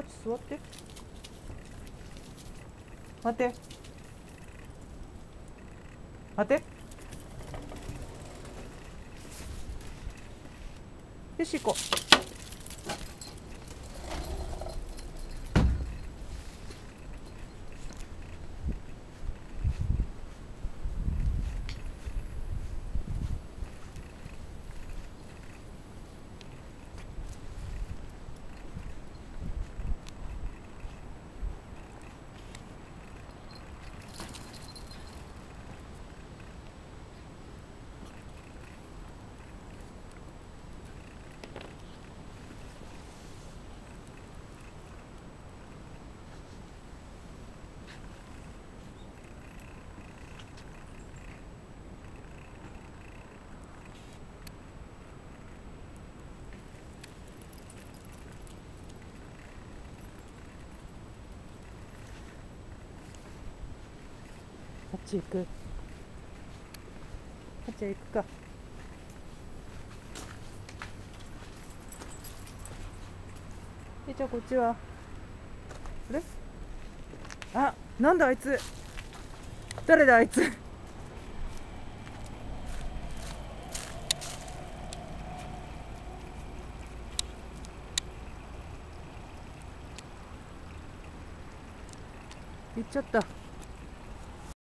あっち座って。待って。待って。よし行こう。こっち行く。こっち行くか。えじゃあこっちは？あれ？あなんだあいつ。誰だあいつ？行っちゃった。